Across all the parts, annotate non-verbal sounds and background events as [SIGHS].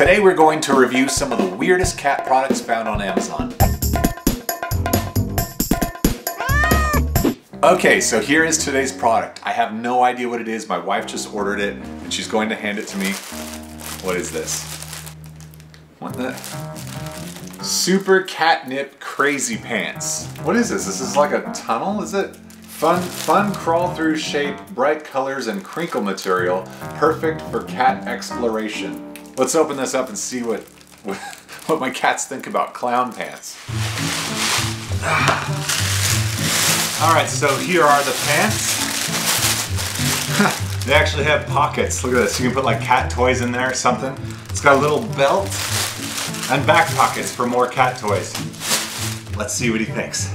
Today we're going to review some of the weirdest cat products found on Amazon. Okay, so here is today's product. I have no idea what it is. My wife just ordered it and she's going to hand it to me. What is this? What the? Super Catnip Crazy Pants. What is this? This is like a tunnel, is it? Fun, fun crawl through shape, bright colors, and crinkle material, perfect for cat exploration. Let's open this up and see what, [LAUGHS] what, my cats think about clown pants. [SIGHS] All right, so here are the pants. [LAUGHS] they actually have pockets. Look at this. You can put like cat toys in there or something. It's got a little belt and back pockets for more cat toys. Let's see what he thinks.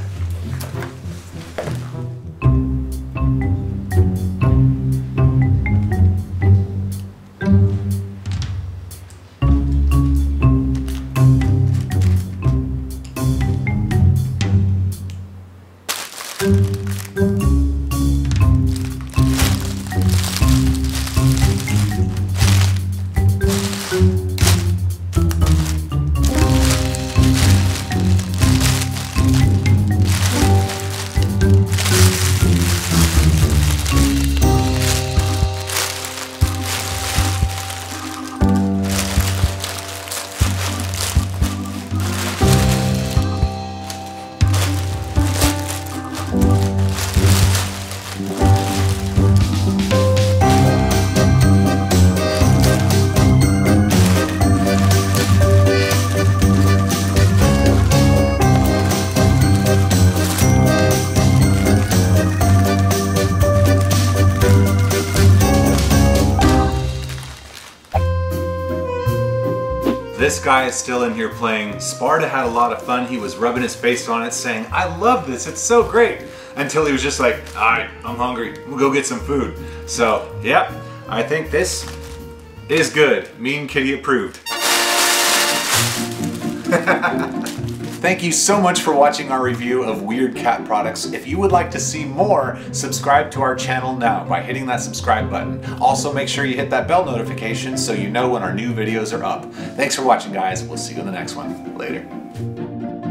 This guy is still in here playing. Sparta had a lot of fun. He was rubbing his face on it saying, I love this, it's so great. Until he was just like, all right, I'm hungry, we'll go get some food. So, yep, I think this is good. Mean Kitty approved. [LAUGHS] Thank you so much for watching our review of weird cat products. If you would like to see more, subscribe to our channel now by hitting that subscribe button. Also make sure you hit that bell notification so you know when our new videos are up. Thanks for watching guys. We'll see you in the next one. Later.